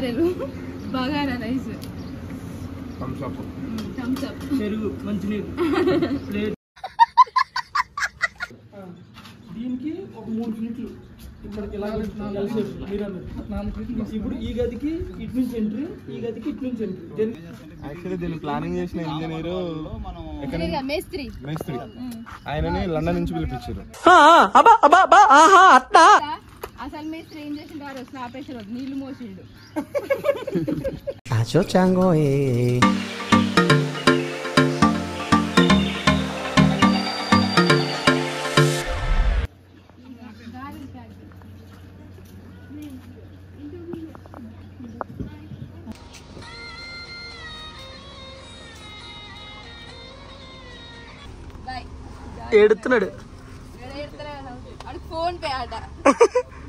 గారెలు. బగారా రైస్. పెరుగు మంచినీరు. ప్లేట్. దీనికి ఒక మూడు ఫీట్లు ఇక్కడికి ఇలా ఇప్పుడు ఈ గదికి ఇటు నుంచి ఎంట్రీ ఈ గదికి ఇటు నుంచి ఎంట్రీ యాక్చువల్లీ దీన్ని ప్లానింగ్ చేసిన ఇంజనీర్ మేస్త్రి. ఆయనని లండన్ నుంచి పిలిపించారు. అసలు మేస్త్రి ఏం చేసిండు వారు వచ్చిన ఆపరేషన్ వద్దు. నీళ్ళు మోసిండు. ప్యాకెట్ బాయ్ ఎడుతున్నాడు ఫోన్ పే ఆట.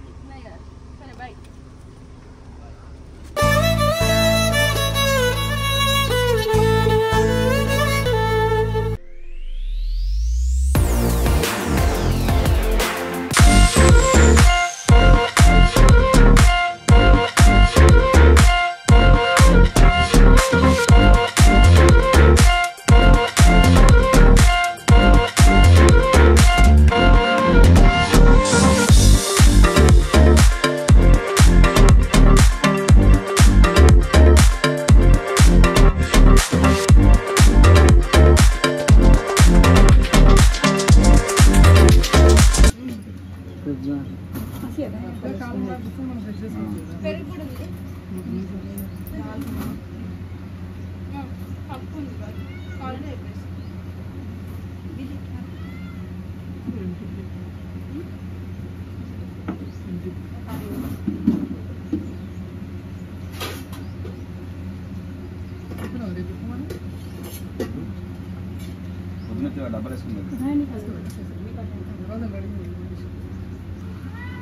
డబ్బులు వేసుకున్నారు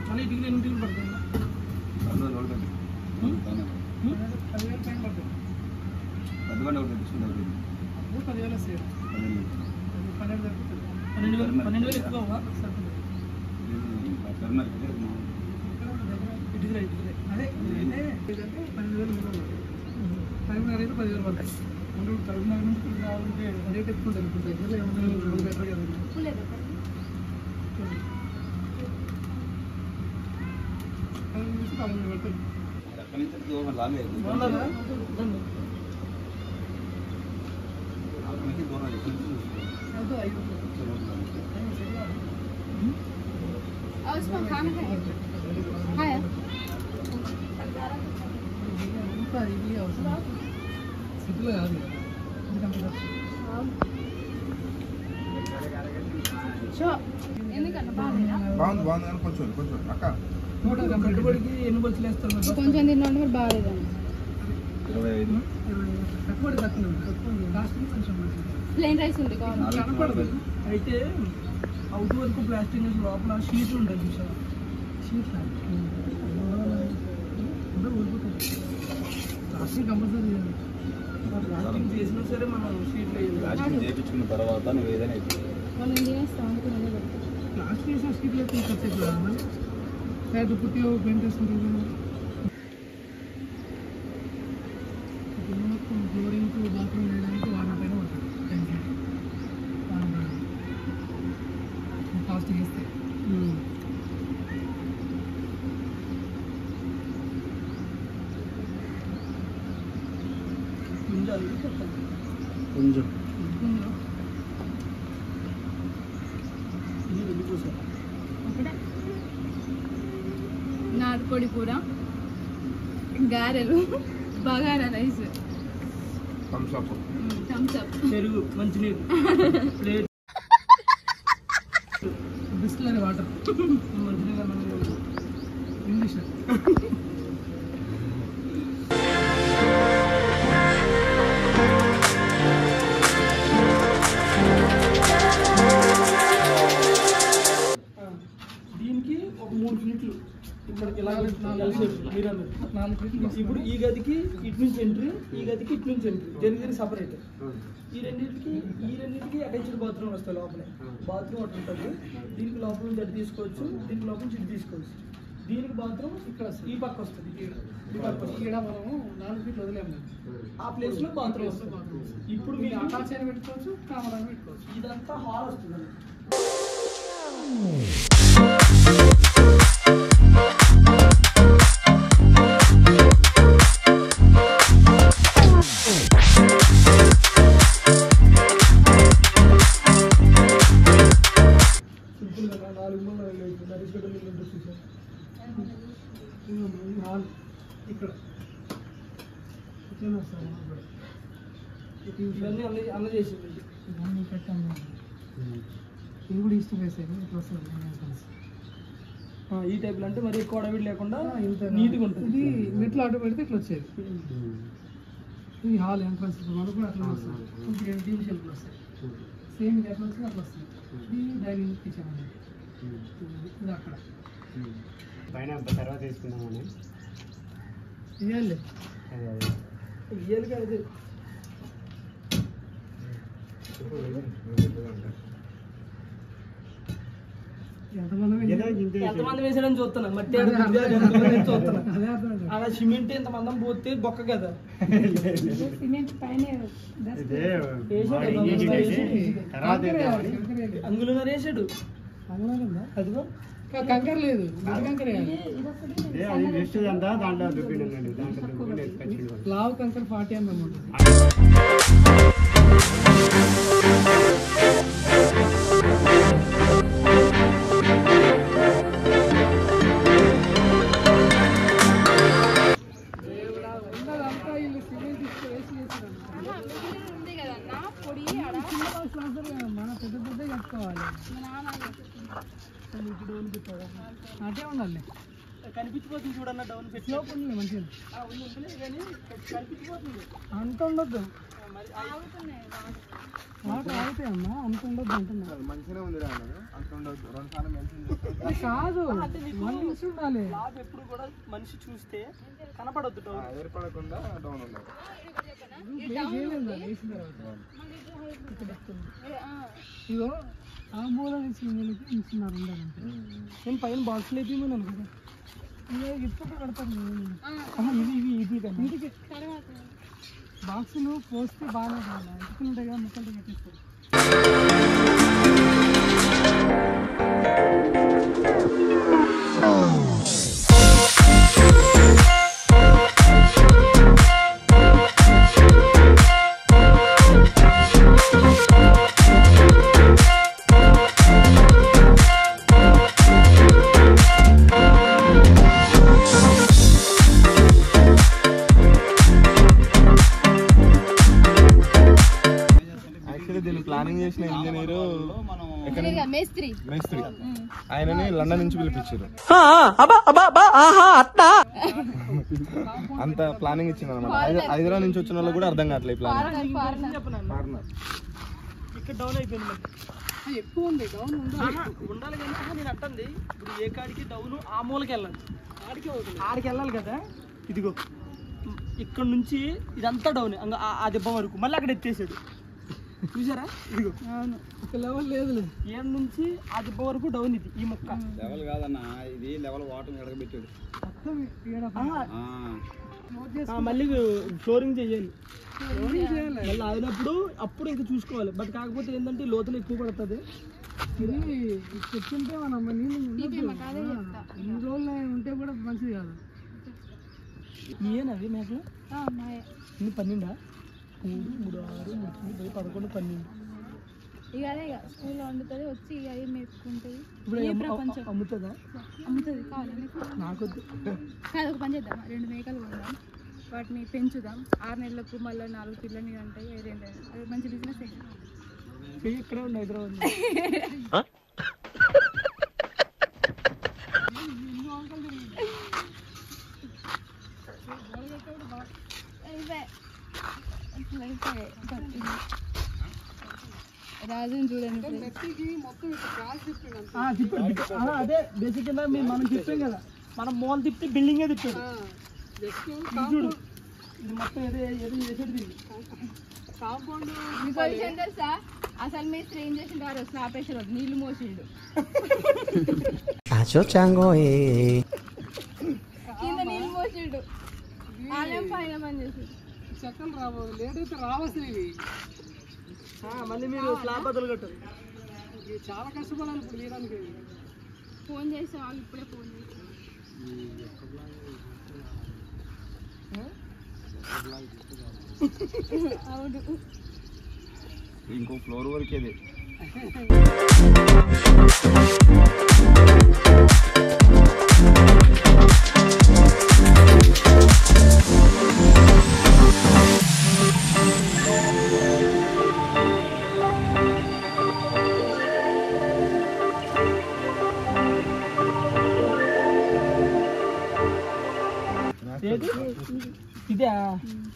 మళ్ళీ ఇంటికి నేను ఇంటికి పడుతుంది పదివేలు పైన పడుతుంది అప్పుడు పదివేలు వస్తాయి పన్నెండు దొరుకుతుంది పన్నెండు వేలు పన్నెండు వేలు ఎక్కువ సరుకులు ఇటుకలే ఇటుకలే అదే అంటే ఏంటంటే పన్నెండు వేలు మిగిలిన కరీంనగర్ అయితే పదివేలు పడతాయి ముందు కరీంనగర్ నుంచి ఇక్కడ రావాలంటే రేట్ ఎక్కువ ఉంటుంది ఇప్పుడు దగ్గరలో ఏమన్నా రెండు బెటర్ కదా ఉప్పు లేదా కరీంనగర్ నుంచి పదమూడు పడుతుంది బాగున్నారా రండి. అదో ఐదు और उसमें खाना है खाया బాగుంది బాగుంది కానీ కొంచెం కొంచెం అక్క నూట పెట్టుబడికి ఎన్ని బస్సులు వేస్తారు మరి బస్సు? కొంచెం తిన్నాడు మరి బాగాలేదండి ఇరవై ఐదు ఇరవై పెట్టుబడి తక్కువ ఉంది. తక్కువ ఉంది. కాస్ట్ కొంచెం మంచిది. ప్లేన్ రైస్ ఉంది కావాలి కనపడదు అయితే అవుట్ వరకు ప్లాస్టిక్ వేసి లోపల షీట్లు ఉంటాయి చూసావా షీట్ ప్లాస్టిక్ కంపల్సరీ ప్లాస్టిక్ చేయించుకున్న తర్వాత నువ్వు ఏదైనా మనం చేస్తాం అనుకున్నది ప్లాస్టిక్ వేసిన షీట్లు అయితే ఇంకా వచ్చేది కదా మరి లేదు పుట్టి పెయింట్ వేసుకుంటాం కదా ఇప్పుడు మొత్తం ఫ్లోరింగ్ బాత్రూమ్ వేయడానికి వారం పైన ఉంటుంది టెన్షన్ వారం పైన ప్లాస్టిక్ వేస్తే కొంచెం. నాటుకోడి కూర గారెలు bagara rice. Thums Up Thums Up పెరుగు మంచినీరు. ప్లేట్ బిస్లరీ వాటర్ మంచినీరు ఇంగ్లీష్ ఇప్పుడు ఈ గదికి ఇటు నుంచి ఎంట్రీ ఈ గదికి ఇటు నుంచి ఎంట్రీ జరిగింది సపరేట్ ఈ రెండింటికి ఈ రెండింటికి అటాచ్డ్ బాత్రూమ్ వస్తాయి లోపలే. బాత్రూమ్ ఒకటి ఉంటుంది. దీనికి లోపల నుంచి అటు తీసుకోవచ్చు దీనికి లోపల నుంచి ఇటు తీసుకోవచ్చు. దీనికి బాత్రూమ్ ఇక్కడ వస్తుంది. ఈ పక్క వస్తుంది. ఈ పక్క. ఇక్కడ మనము నాలుగు ఫీట్లు వదిలేము. ఆ ప్లేస్లో బాత్రూమ్ వస్తుంది. ఇప్పుడు మీరు అటాచ్ అయిన పెట్టుకోవచ్చు కామన్ అని పెట్టుకోవచ్చు. ఇదంతా హాల్ వస్తుంది హాల్ ఇక్కడ మనకు కూడా. ఇవన్నీ అన్న అన్న చేసింది ఇవన్నీ పెట్టాము ఇది కూడా ఫేస్ అయింది ఇట్లా వస్తుంది ఈ టైప్ అంటే మరి ఎక్కువ అడవిడి లేకుండా ఇంత నీట్గా ఉంటుంది ఇది మెట్లు అటు పెడితే ఇట్లా వచ్చేది ఇది హాల్ ఎంట్రన్స్ మనకు కూడా అట్లా వస్తుంది ఇంటికి టీవీ షెల్ఫ్లు వస్తాయి సేమ్ ఎట్లా అట్లా వస్తుంది ఇది డైనింగ్ కిచెన్ అనేది ఇది అక్కడ పైన తర్వాత తీసుకుందామని ఎంతమంది ఏదో ఇంత ఎంతమంది వేసాడని చూస్తున్నా మట్టి చూస్తున్నా అలా సిమెంట్ ఎంత మందం పోతే బొక్క కదా. సిమెంట్ పైన ఇదే వేసాడు. అదిగో. కంకర లేదు. గట్టి కంకర వేయాలి ఇదే అటే ఉండాలి. కనిపించిపోతుంది చూడన్న డౌన్ పెట్టి. ఉంది మంచిగా ఆ, ఉంది, ఉందిలే కానీ కనిపించిపోతుంది. అంత ఉండొద్దు. ఆగుతున్నాయి వాటర్. వాటర్ ఆగితే అమ్మా అంత ఉండొద్దు అంటున్నా. మంచిగానే ఉంది. అంత ఉండదు రెండు సార్లు మెన్షన్ చేస్తాను అది కాదు ఇచ్చి ఉండాలి. ఎప్పుడు కూడా మనిషి చూస్తే కనపడొద్దు డౌన్. ఏర్పడకుండా డౌన్ ఉండదు ప్లేస్ చేయలేదు వేసిన తర్వాత ఏ, ఆ, ఇగో ఆ మూల నుంచి ఈ మూలకి ఉంచున్నారు ఉండాలంటే నేను పైన బాక్స్ లేపిమన్నాను కదా ఇగో ఇప్పుడు కడతారు నేను. ఆ, ఆహా, ఇది ఇవి ఇది కదా ఇంటికి తర్వాత బాక్సులు పోస్తే బాగానే కావాలి ఇటుకలు ఉంటాయి కదా ముక్కలు కట్టేస్తారు యాక్చువల్లీ మేస్త్రి. మేస్త్రి. ఆయనని లండన్ నుంచి పిలిపించారు. అంత ప్లానింగ్ ఇచ్చింది అనమాట హైదరాబాద్ నుంచి వచ్చిన వాళ్ళు కూడా అర్థం కావట్లేదు ఈ ప్లానింగ్. డౌన్ అయిపోయింది ఎక్కువ ఉంది డౌన్ ఉండాలి కానీ నేను అంటుంది ఇప్పుడు ఏ కాడికి డౌన్ ఆ మూలకి వెళ్ళాలి. ఆడికి ఆడికి వెళ్ళాలి కదా? ఇదిగో. ఇక్కడ నుంచి ఇదంతా డౌన్ ఆ దెబ్బ వరకు. మళ్ళీ అక్కడ ఎత్తేసాడు. చూసారా? ఇదిగో. అవును. ఒక లెవెల్ లేదులే. ఏం నుంచి ఆ దెబ్బ వరకు డౌన్ ఇది ఈ మొక్క. లెవెల్ కాదన్న ఇది లెవెల్ వాటర్ ఎడగబెట్టాడు. మళ్ళీ ఫ్లోరింగ్ చేయాలి. మళ్ళీ అయినప్పుడు అప్పుడు ఇంకా చూసుకోవాలి. బట్ కాకపోతే ఏంటంటే లోతులు ఎక్కువ పడుతుంది. ఇది చెప్తుంటే మనం నీళ్ళు అదే ఇన్ని రోజులు ఉంటే కూడా మంచిది కాదు. ఏనవి మేకలు? పన్నెండా? మూడు మూడు ఆరు మూడు తొమ్మిది పది పదకొండు పన్నెండు ఇక అదే ఇక స్కూల్లో వండుతుంది వచ్చి ఇక ఏం ఇప్పుడు ఏ ప్రపంచం? అమ్ముతుందా? అమ్ముతుంది కావాలి నీకు? నాకొద్దు. కాదు ఒక పని చేద్దాం రెండు మేకలు కొందాం వాటిని పెంచుదాం. ఆరు నెలలకు మళ్ళీ నాలుగు పిల్లని ఉంటాయి రెండు అది మంచి బిజినెస్ ఇక్కడే ఉండి హైదరాబాద్ రాజుని చూడండి తిప్పాడు అదే బేసిక్ మేము మనం తిప్పాం కదా మనం మోల్ తిప్పితే బిల్డింగే తిప్పాడు చూడు ఇది మొత్తం ఏదో చేసేది కాంపౌండ్ తెలుసా? అసలు మీ స్త్రీ ఏం చేసిండు? వారు స్నాప్ నీళ్ళు మోసిండు. నీళ్ళు మోసిండు. ఆలయం పైన పని చెక్కలు రావు లేట్ అయితే మళ్ళీ మీరు స్లాబ్ బదులు కట్టారు. చాలా కష్టపడాలి ఇప్పుడు తీయడానికి ఫోన్ చేసే వాళ్ళు ఇప్పుడే ఫోన్ చేసి ఇంకో ఫ్లోర్ వరకేది ఏది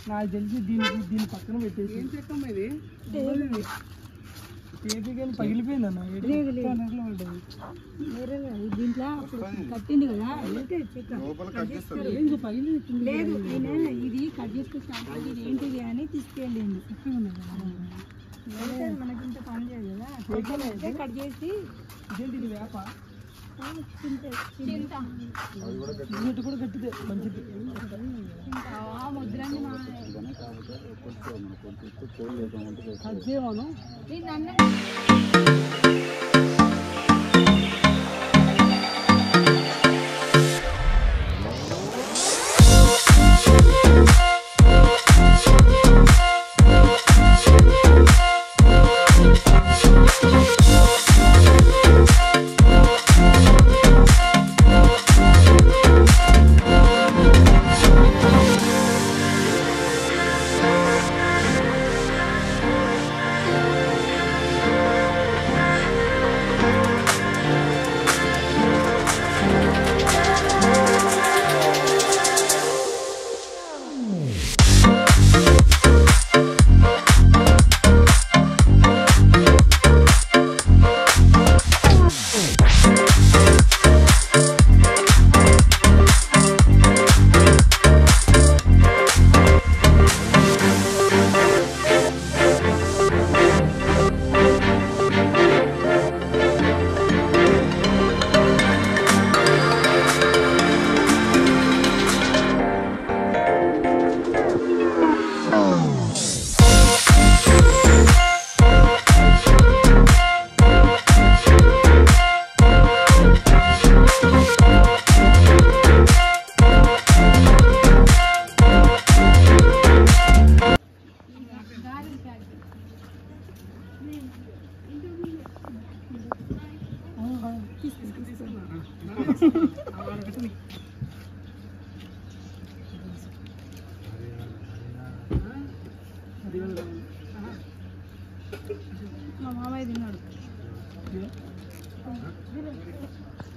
నాకు తెలిసి దీనికి దీని పక్కన పెట్టేసి. ఏం చెక్కమ్మ ఇది? కానీ పగిలిపోయింది అన్న. దీంట్లో కట్టింది కదా చెక్క ఇంకా లేదు ఆయన ఇది కట్ చేసుకొచ్చాక ఇది ఏంటిది అని తీసుకెళ్ళింది. మనకి ఇంత పని చేయదు కదా. కట్ చేసి ఇదేంటి ఇది వేప? చింత కూడా గట్టిదే మంచిది ఆ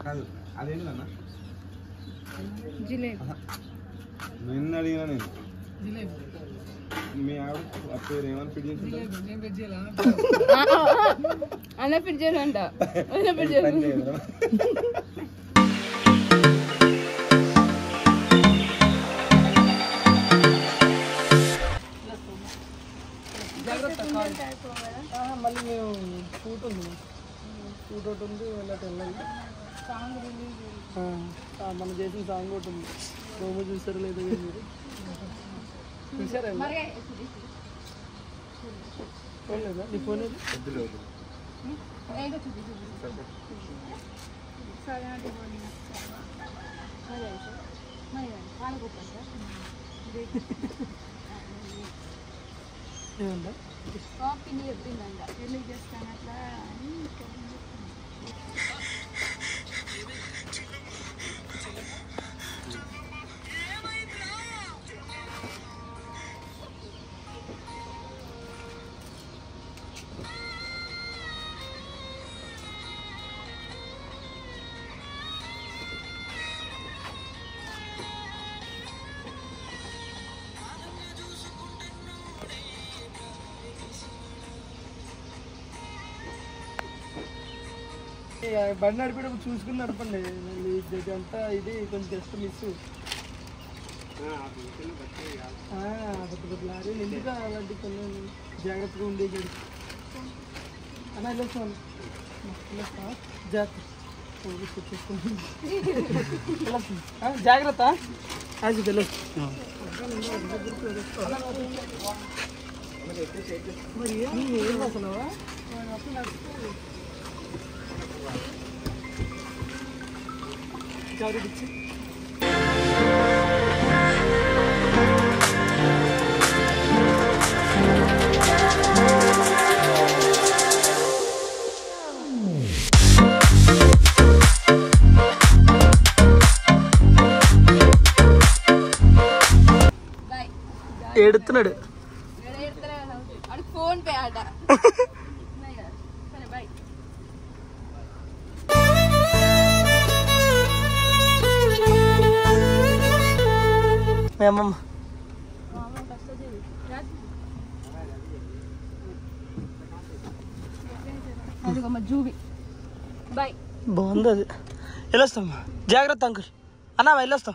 కాదు అదేంటన్న జిలేబీ నిన్న అడిగినా నేను జిలేబీ మీ ఆవిడ ఆ పేరు ఏమని ఫిట్ చేసి జిలేబీ నేను వెజ్ చేయాలా అన్న పిజ్జాలు అంట అన్న పిజ్జాలు ఆహా, మళ్ళీ మేము షూట్ ఉంది షూట్ ఒకటి ఉంది వెళ్ళట వెళ్ళాలి ఆ, ఆ, మనం చేసిన సాంగ్ ఒకటి ఉంది ప్రోమో చూసారు లేదా మీరు చూసారా చూడలేదా నీ ఫోన్ ఏది? వద్దులే వద్దు ఏదో చూపి చూపి సరే అంటే మరి మరి పాలకొప్ప సార్ ఏమందా కాపీని చెప్పిందంట ఎందుకు చేస్తాను అట్లా అని బండి నడిపేటప్పుడు చూసుకుని నడపండి మళ్ళీ ఇది అంతా ఇది కొంచెం జస్ట్ మిస్ పెద్ద పెద్ద లారీలు ఎందుకు అలాంటి కొన్ని జాగ్రత్తగా ఉండే అన్న వెళ్ళొస్తాను జాగ్రత్త పోలీస్ వచ్చేసుకుంటుంది. వెళ్ళొస్తాను. ఆ, జాగ్రత్త అది వెళ్ళొచ్చు ఏడుతున్నాడు ఫోన్ పే ఆట మీ అమ్మమ్మ. బాగుంది అది. వెళ్ళొస్తాం జాగ్రత్త అంకుల్. అన్నా వెళ్ళొస్తాం.